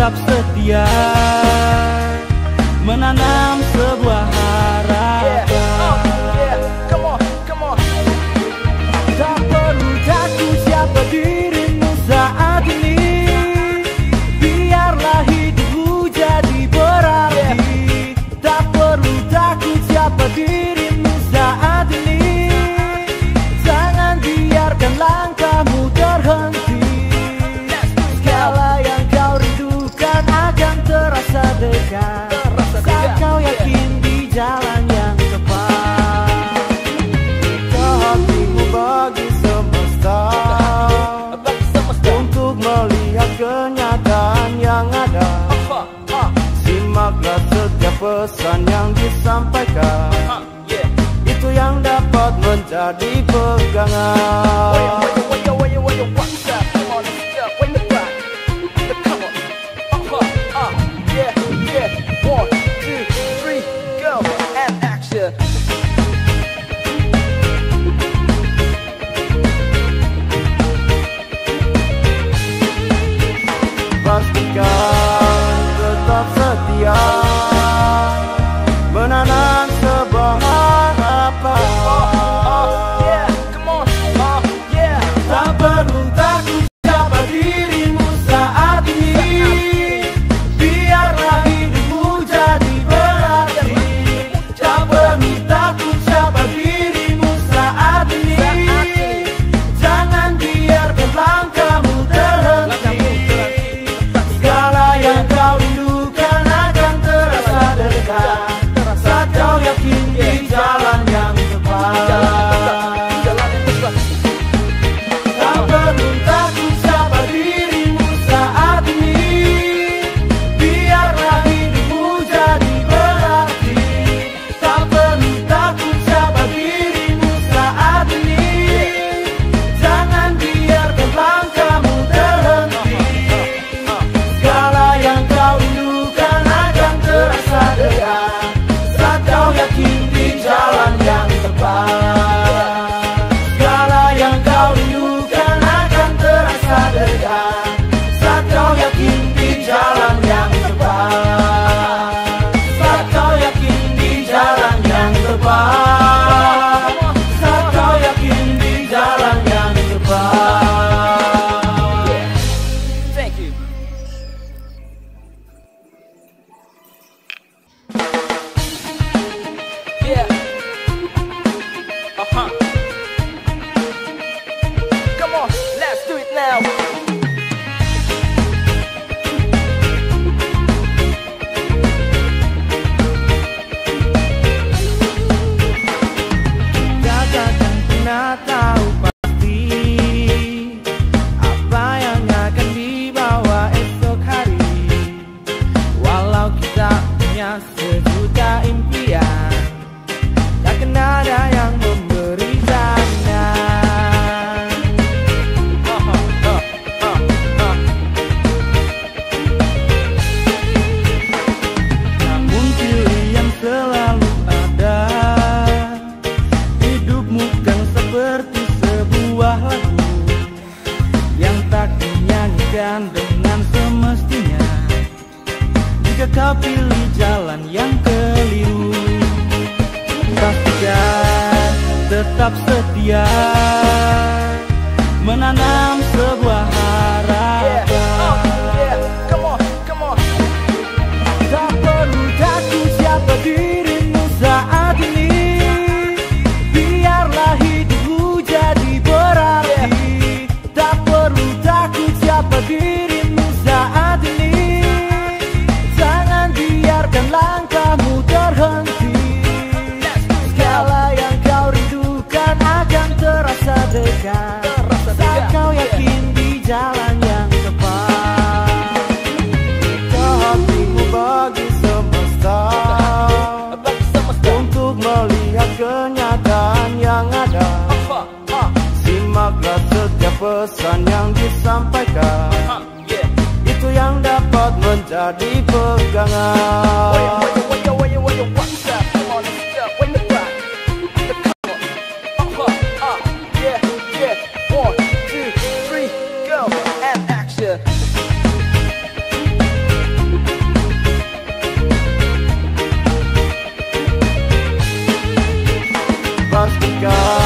tetap setia. Menanam sebuah jadi pegangan. yourself. Katakan pernah tahu pasti apa yang akan dibawa esok hari, walau kita punya. tetap setia. dekat Saat kau yakin di jalan yang tepat Kau hatimu bagi semesta. Untuk melihat kenyataan yang ada Simaklah setiap pesan yang disampaikan. Itu yang dapat menjadi pegangan. God.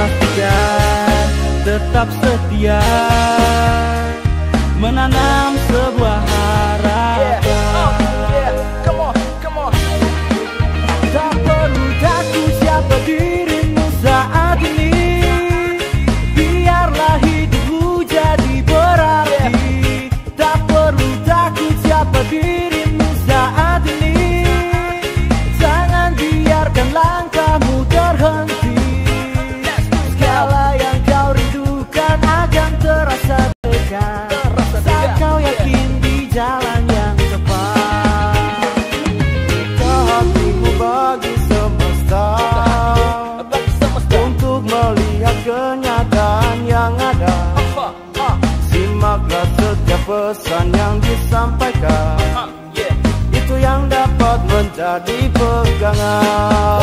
Pastikan tetap setia Menanam sebuah di pegangan.